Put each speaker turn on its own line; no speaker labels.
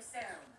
sound.